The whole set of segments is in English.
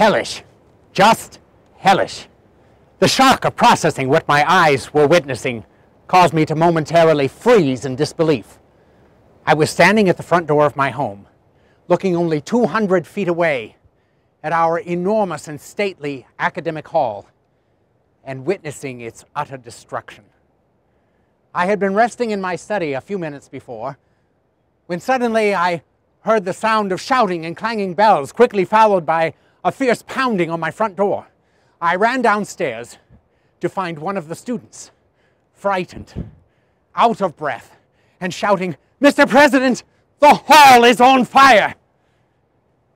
Hellish. Just hellish. The shock of processing what my eyes were witnessing caused me to momentarily freeze in disbelief. I was standing at the front door of my home, looking only 200 feet away at our enormous and stately academic hall and witnessing its utter destruction. I had been resting in my study a few minutes before when suddenly I heard the sound of shouting and clanging bells, quickly followed by a fierce pounding on my front door. I ran downstairs to find one of the students, frightened, out of breath, and shouting, Mr. President, the hall is on fire!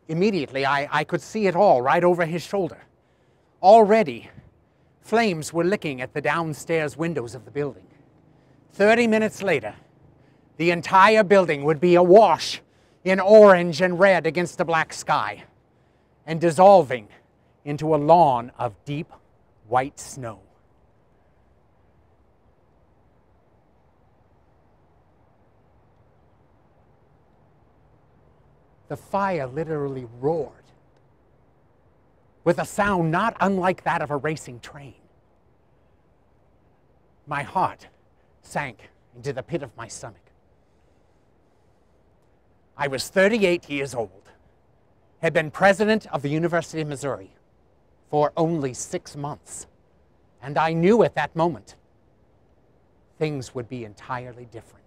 Immediately, I, I could see it all right over his shoulder. Already, flames were licking at the downstairs windows of the building. Thirty minutes later, the entire building would be awash in orange and red against the black sky and dissolving into a lawn of deep white snow. The fire literally roared with a sound not unlike that of a racing train. My heart sank into the pit of my stomach. I was 38 years old, had been president of the University of Missouri for only six months, and I knew at that moment things would be entirely different.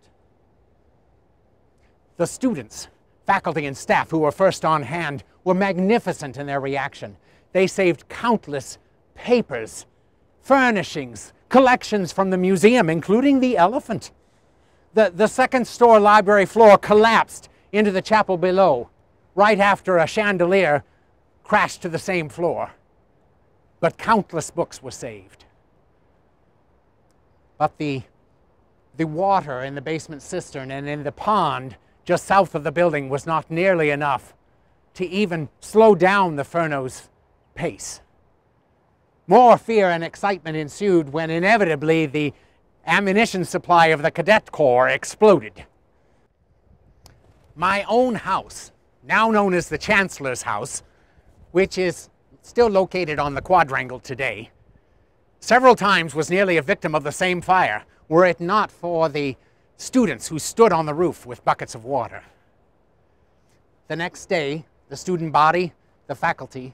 The students, faculty, and staff who were first on hand were magnificent in their reaction. They saved countless papers, furnishings, collections from the museum, including the elephant. The, the second store library floor collapsed into the chapel below, right after a chandelier crashed to the same floor. But countless books were saved. But the, the water in the basement cistern and in the pond just south of the building was not nearly enough to even slow down the Furno's pace. More fear and excitement ensued when inevitably the ammunition supply of the Cadet Corps exploded. My own house, now known as the Chancellor's House, which is still located on the quadrangle today, several times was nearly a victim of the same fire were it not for the students who stood on the roof with buckets of water. The next day, the student body, the faculty,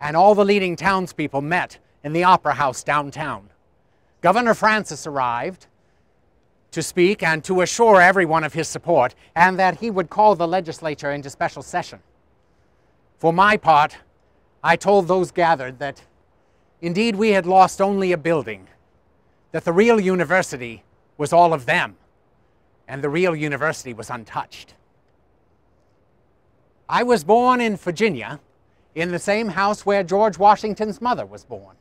and all the leading townspeople met in the Opera House downtown. Governor Francis arrived to speak and to assure everyone of his support and that he would call the legislature into special session. For my part, I told those gathered that indeed we had lost only a building, that the real university was all of them, and the real university was untouched. I was born in Virginia in the same house where George Washington's mother was born.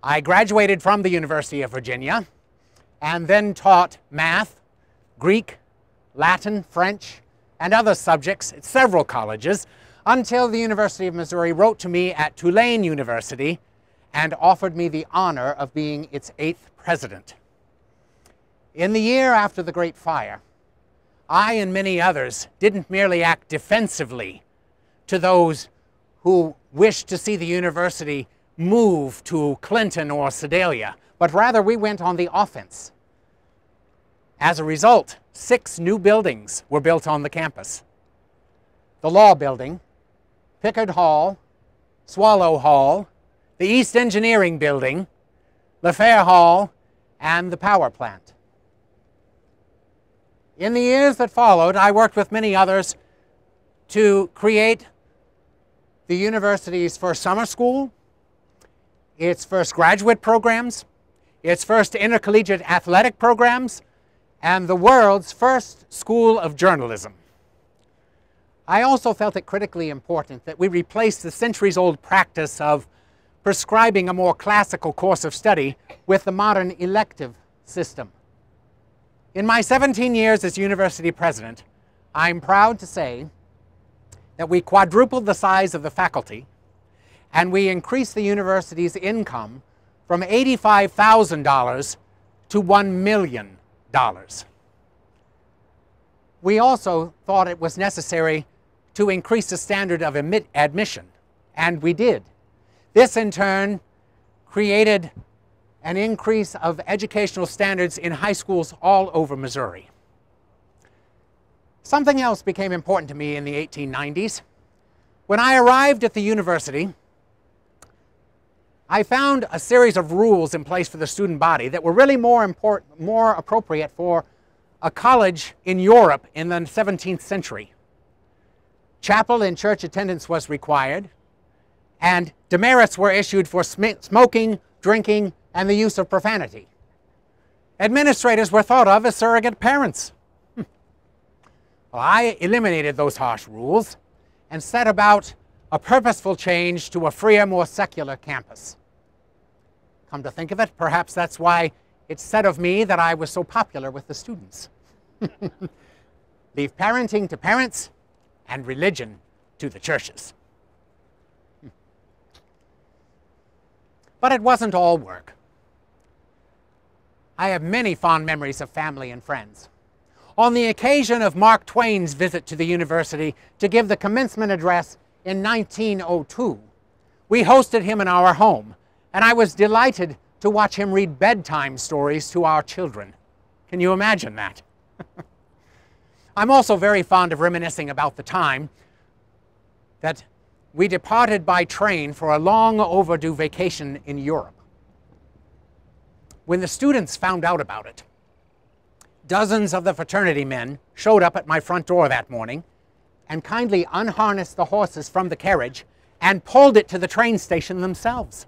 I graduated from the University of Virginia and then taught math, Greek, Latin, French, and other subjects at several colleges until the University of Missouri wrote to me at Tulane University and offered me the honor of being its eighth president. In the year after the Great Fire, I and many others didn't merely act defensively to those who wished to see the university move to Clinton or Sedalia, but rather we went on the offense. As a result, six new buildings were built on the campus. The Law Building, Pickard Hall, Swallow Hall, the East Engineering Building, LaFair Hall, and the power plant. In the years that followed, I worked with many others to create the university's first summer school, its first graduate programs, its first intercollegiate athletic programs, and the world's first school of journalism. I also felt it critically important that we replace the centuries-old practice of prescribing a more classical course of study with the modern elective system. In my 17 years as university president, I'm proud to say that we quadrupled the size of the faculty and we increased the university's income from $85,000 to $1 million. We also thought it was necessary to increase the standard of admission And we did. This in turn created an increase of educational standards in high schools all over Missouri. Something else became important to me in the 1890s. When I arrived at the university, I found a series of rules in place for the student body that were really more, important, more appropriate for a college in Europe in the 17th century. Chapel and church attendance was required, and demerits were issued for sm smoking, drinking, and the use of profanity. Administrators were thought of as surrogate parents. Hmm. Well, I eliminated those harsh rules and set about a purposeful change to a freer, more secular campus. Come to think of it, perhaps that's why it's said of me that I was so popular with the students. Leave parenting to parents and religion to the churches. But it wasn't all work. I have many fond memories of family and friends. On the occasion of Mark Twain's visit to the university to give the commencement address in 1902, we hosted him in our home, and I was delighted to watch him read bedtime stories to our children. Can you imagine that? I'm also very fond of reminiscing about the time that we departed by train for a long overdue vacation in Europe. When the students found out about it, dozens of the fraternity men showed up at my front door that morning and kindly unharnessed the horses from the carriage and pulled it to the train station themselves.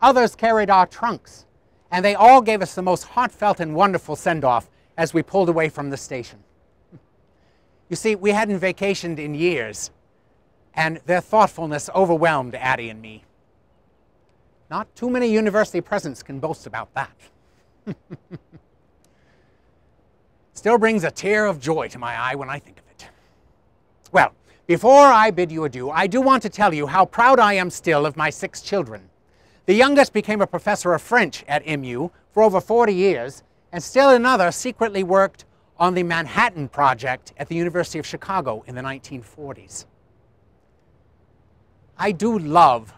Others carried our trunks, and they all gave us the most heartfelt and wonderful send-off as we pulled away from the station. You see, we hadn't vacationed in years, and their thoughtfulness overwhelmed Addie and me. Not too many university presents can boast about that. Still brings a tear of joy to my eye when I think of it. Well, before I bid you adieu, I do want to tell you how proud I am still of my six children. The youngest became a professor of French at MU for over 40 years, and still another secretly worked on the Manhattan Project at the University of Chicago in the 1940s. I do love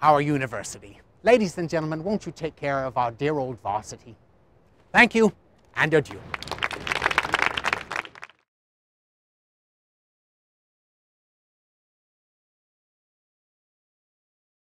our university. Ladies and gentlemen, won't you take care of our dear old varsity? Thank you and adieu.